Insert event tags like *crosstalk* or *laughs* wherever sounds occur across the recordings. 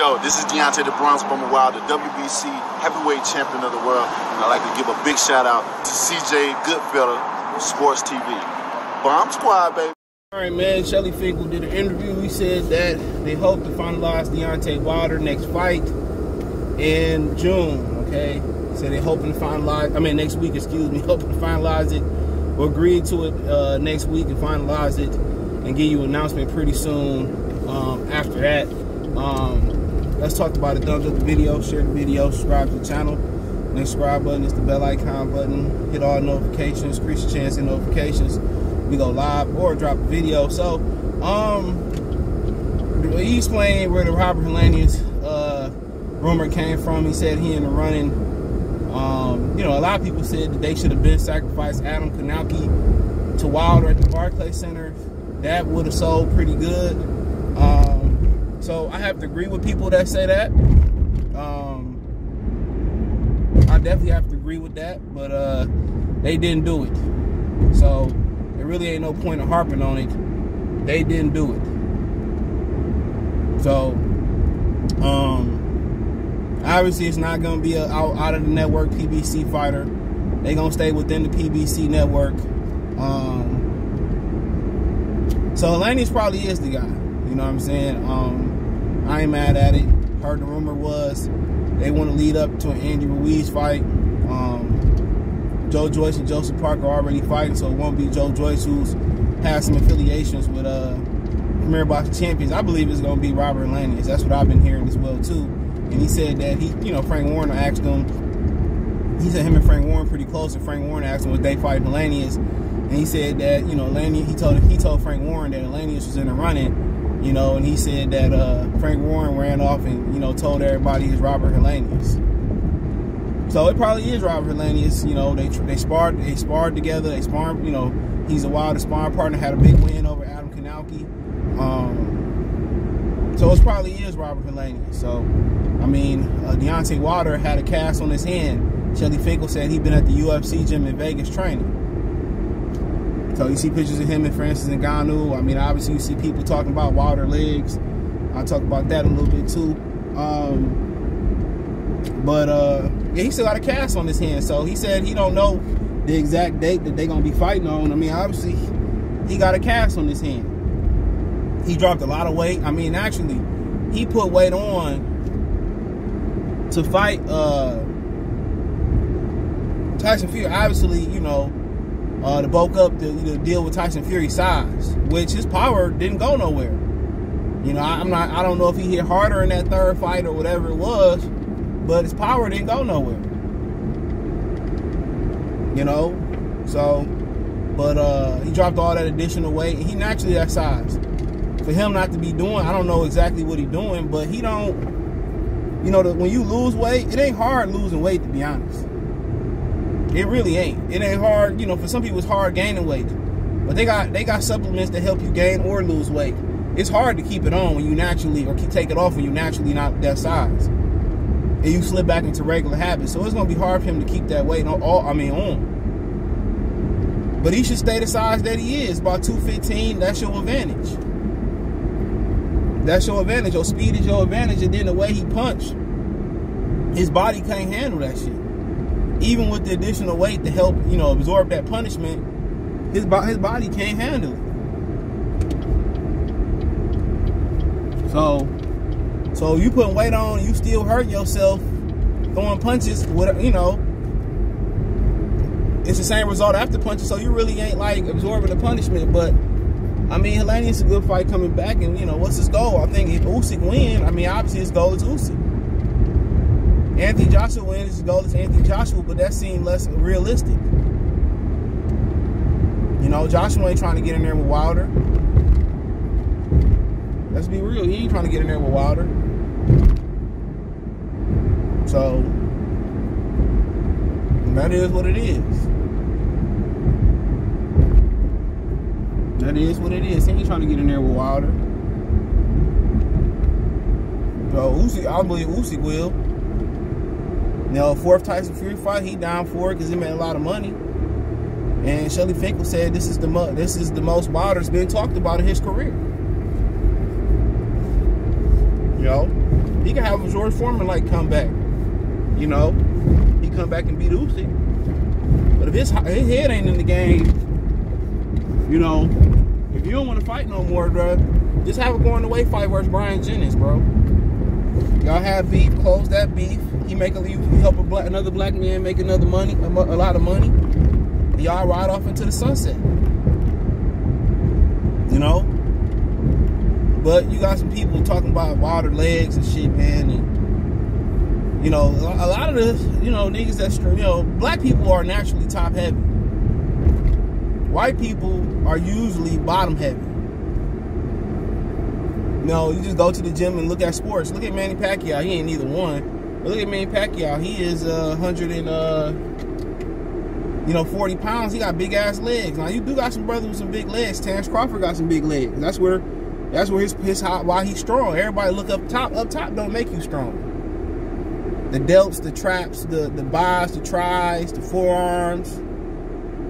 Yo, this is Deontay the Bronze Bomber Wild, the WBC heavyweight champion of the world. And I'd like to give a big shout out to CJ Goodfella, Sports TV. Bomb Squad, baby. All right, man. Shelly Finkel did an interview. He said that they hope to finalize Deontay Wilder next fight in June. Okay, so they're hoping to finalize. I mean, next week. Excuse me. *laughs* Hoping to finalize it or agree to it uh, next week and finalize it and give you an announcement pretty soon um, after that. Um, let's talk about it. Thumbs up the video, share the video, subscribe to the channel. The subscribe button is the bell icon button. Hit all notifications, increase your chance in notifications. We go live or drop a video. So, um, he explained where the Robert Helenius uh, rumor came from. He said he in the running. Um, you know, a lot of people said that they should have been sacrificed Adam Kownacki to Wilder at the Barclays Center. That would have sold pretty good. So I have to agree with people that say that. Um, I definitely have to agree with that, but uh, they didn't do it. So there really ain't no point of harping on it. They didn't do it. So, um, obviously it's not going to be a out, out of the network PBC fighter. They to stay within the PBC network. Um, so Helenius probably is the guy. You know what I'm saying? Um, I ain't mad at it. Heard the rumor was they want to lead up to an Andy Ruiz fight. Um, Joe Joyce and Joseph Parker are already fighting, so it won't be Joe Joyce who's has some affiliations with uh, Premier Boxing Champions. I believe it's going to be Robert Helenius. That's what I've been hearing as well too. And he said that he, you know, Frank Warren asked him. He said him and Frank Warren pretty close, and Frank Warren asked him would they fight Helenius, and he said that you know Helenius. He told he told Frank Warren that Helenius was in the running, you know, and he said that uh, Frank Warren ran off and you know told everybody he's Robert Helenius. So it probably is Robert Helenius. You know, they they sparred they sparred together. They sparred. You know, he's a wild sparring partner. Had a big win over Adam Kownacki. Um, so it probably is Robert Helenius. So, I mean, uh, Deontay Wilder had a cast on his hand. Shelly Finkel said he'd been at the UFC gym in Vegas training. So you see pictures of him and Francis and Ngannou. I mean, obviously you see people talking about Wilder legs. I'll talk about that a little bit too. Um, but uh, yeah, he still got a cast on his hand. So he said he don't know the exact date that they're gonna be fighting on. I mean, obviously he got a cast on his hand. He dropped a lot of weight. I mean, actually, he put weight on to fight uh, Tyson Fury. Obviously, you know, uh, to bulk up to you know, deal with Tyson Fury's size, which his power didn't go nowhere. You know, I, I'm not. I don't know if he hit harder in that third fight or whatever it was, but his power didn't go nowhere. You know, so, but uh, he dropped all that additional weight. He naturally that size. For him not to be doing, I don't know exactly what he's doing, but he don't. You know, when you lose weight, it ain't hard losing weight to be honest. It really ain't. It ain't hard. You know, for some people it's hard gaining weight, but they got they got supplements to help you gain or lose weight. It's hard to keep it on when you naturally, or take it off when you naturally not that size, and you slip back into regular habits. So it's gonna be hard for him to keep that weight on. All I mean on. But he should stay the size that he is, about 215. That's your advantage. That's your advantage. Your speed is your advantage, and then the way he punched, his body can't handle that shit. Even with the additional weight to help, you know, absorb that punishment, his his body can't handle it. So, so you putting weight on, you still hurt yourself throwing punches. With you know, it's the same result after punches. So you really ain't like absorbing the punishment, but. I mean, Helenius a good fight coming back, and you know what's his goal? I think if Usyk win, I mean, obviously his goal is Usyk. Anthony Joshua wins, his goal is Anthony Joshua, but that seemed less realistic. You know, Joshua ain't trying to get in there with Wilder. Let's be real, he ain't trying to get in there with Wilder. So that is what it is. That is what it is. He ain't trying to get in there with Wilder. So Usyk, I believe Usyk will. You know, fourth Tyson Fury fight, he down for it because he made a lot of money. And Shelly Finkel said this is the mo this is the most Wilder's been talked about in his career. You know, He can have a George Foreman like comeback. You know, he come back and beat Usyk. But if his his head ain't in the game, you know, if you don't want to fight no more, bro, just have a going away fight versus Bryant Jennings, bro. Y'all have beef, close that beef. He make a you help a black, another black man make another money, a, a lot of money. Y'all ride off into the sunset. You know? But you got some people talking about water legs and shit, man. And, you know, a lot of the, you know, niggas that's, you know, black people are naturally top heavy. White people are usually bottom heavy. You know, you just go to the gym and look at sports. Look at Manny Pacquiao. He ain't either one. But look at Manny Pacquiao. He is uh, 100 and, uh, you know, 40 pounds. He got big ass legs. Now you do got some brothers with some big legs. Terence Crawford got some big legs. That's where that's where his his hot why he's strong. Everybody look up top. Up top don't make you strong. The delts, the traps, the the buys, the tries, the forearms.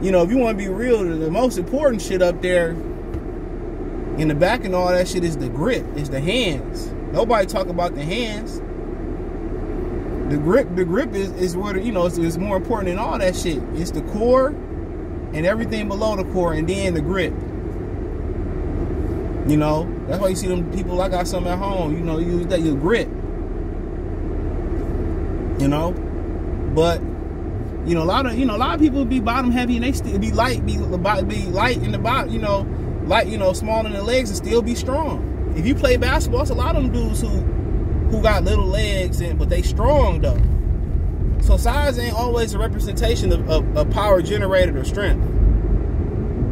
You know, if you want to be real, the most important shit up there in the back and all that shit is the grip, is the hands. Nobody talk about the hands. The grip, the grip is, is what you know is, more important than all that shit. It's the core and everything below the core, and then the grip. You know, that's why you see them people. I got some at home. You know, use that your grip. You know, but you know a lot of you know a lot of people be bottom heavy and they still be light, be be light in the bottom. You know, light. You know, small in the legs and still be strong. If you play basketball, it's a lot of them dudes who who got little legs and but they strong though. So size ain't always a representation of, of, of power generated or strength.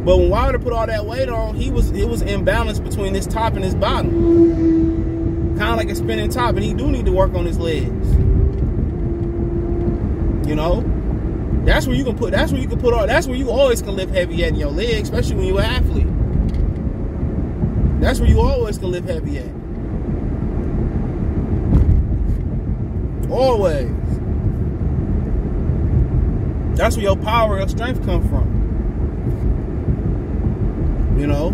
But when Wilder put all that weight on, he was it was imbalance between his top and his bottom. Kind of like a spinning top, and he do need to work on his legs. You know, that's where you can put. That's where you can put all. That's where you always can lift heavy at in your legs, especially when you're an athlete. That's where you always can lift heavy at. Always. That's where your power, your strength come from. You know?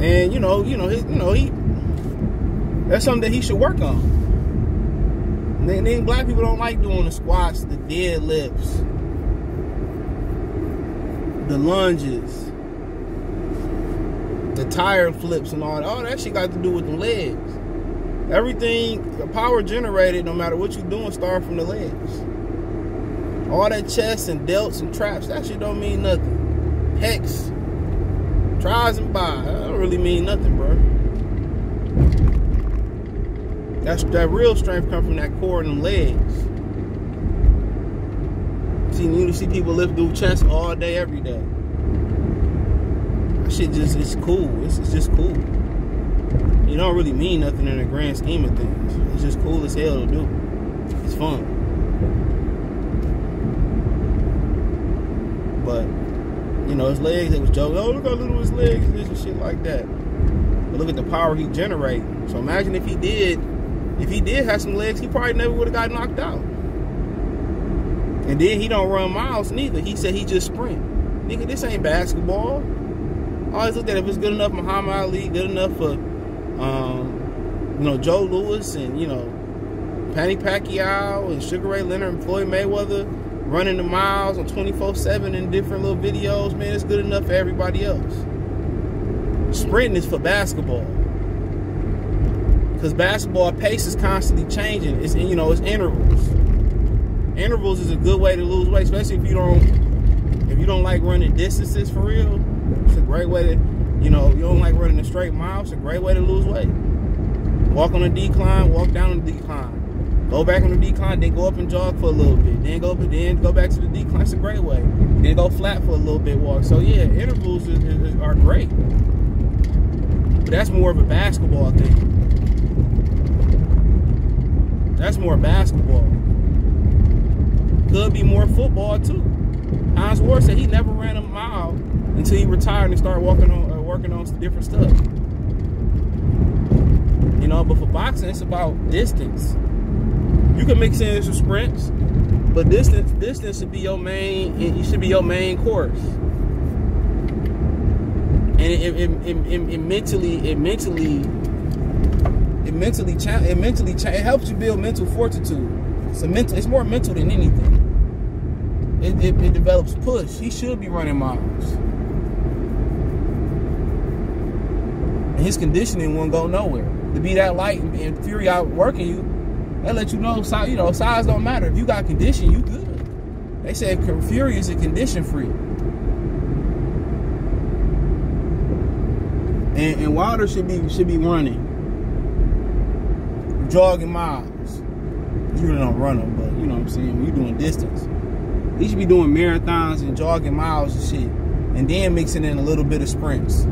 And you know, you know, he, you know, he that's something that he should work on. And then, then black people don't like doing the squats, the deadlifts, the lunges, the tire flips and all that. All that shit got to do with the legs. Everything, the power generated, no matter what you're doing, start from the legs. All that chest and delts and traps, that shit don't mean nothing. Hex, tries and buys, that don't really mean nothing, bro. That's that real strength come from that core and legs. See, you see people lift do chest all day, every day. That shit just it's cool. It's, it's just cool. It don't really mean nothing in the grand scheme of things. It's just cool as hell to do. It's fun. But you know, his legs, they was joking, oh look how little his legs is and shit like that. But look at the power he generate. So imagine if he did, if he did have some legs, he probably never would have got knocked out. And then he don't run miles neither. He said he just sprint. Nigga, this ain't basketball. I always looked at if it's good enough Muhammad Ali, good enough for um, you know, Joe Louis and, you know, Manny Pacquiao and Sugar Ray Leonard and Floyd Mayweather running the miles on 24-7 in different little videos, man, it's good enough for everybody else. Sprinting is for basketball. Because basketball pace is constantly changing. It's you know, it's intervals. Intervals is a good way to lose weight, especially if you don't if you don't like running distances for real. It's a great way to you know, you don't like running a straight mile, it's a great way to lose weight. Walk on a decline, walk down on the decline. Go back on the decline, then go up and jog for a little bit. Then go up and then go back to the decline. It's a great way. Then go flat for a little bit, walk. So yeah, intervals is, is, are great. But that's more of a basketball thing. That's more basketball. Could be more football too. Hines Ward said he never ran a mile until he retired and started walking on working on different stuff. You know, but for boxing, it's about distance. You can mix in some sprints, but distance distance should be your main. It should be your main course. And it, it, it, it mentally, it mentally, it mentally it mentally it helps you build mental fortitude. It's a mental. It's more mental than anything. It, it, it develops push. He should be running miles. His conditioning won't go nowhere. To be that light and, Fury out working you, that let you know size. You know size don't matter. If you got condition, you good. They said Fury is a condition free. And, and Wilder should be should be running, jogging miles. You really don't run them, but you know what I'm saying. When you doing distance, he should be doing marathons and jogging miles and shit, and then mixing in a little bit of sprints.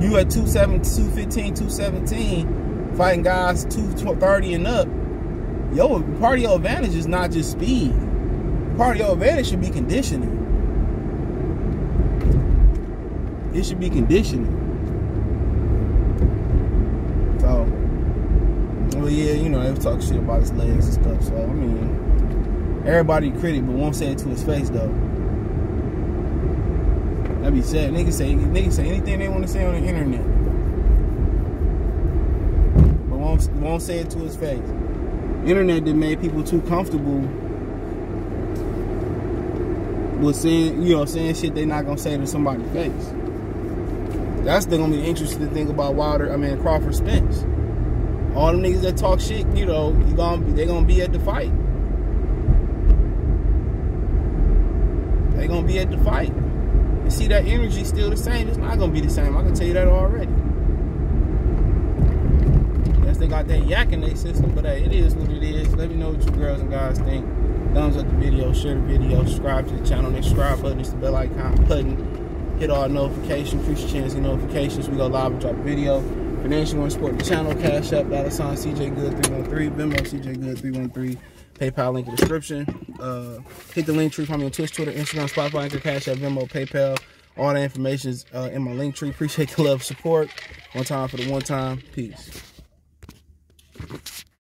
You at 217, 215, 217, fighting guys 230 and up. Yo, part of your advantage is not just speed. Part of your advantage should be conditioning. It should be conditioning. So, well, yeah, you know, they talking shit about his legs and stuff. So, I mean, everybody critic, but won't say it to his face, though. That be sad. Niggas say, niggas say anything they want to say on the internet. But won't, won't say it to his face. Internet that made people too comfortable with saying, you know, saying shit they not gonna say to somebody's face. That's the gonna be interesting thing about Wilder. I mean Crawford Spence. All them niggas that talk shit, you know, you gonna be, they gonna be at the fight. They gonna be at the fight. See that energy still the same. It's not gonna be the same. I can tell you that already. Yes, they got that yak in their system, but hey, it is what it is. Let me know what you girls and guys think. Thumbs up the video, share the video, subscribe to the channel. The subscribe button is the bell icon button. Hit all notifications, your chance notifications. We go live and drop video. Financial support the channel, Cash App, dollar sign CJ Good 313, Venmo CJ Good 313, PayPal link in the description. Uh, hit the link tree, find me on Twitch, Twitter, Instagram, Spotify, Anchor, Cash App, Venmo, PayPal. All the information is uh, in my link tree. *laughs* Appreciate the love, support. One time for the one time. Peace.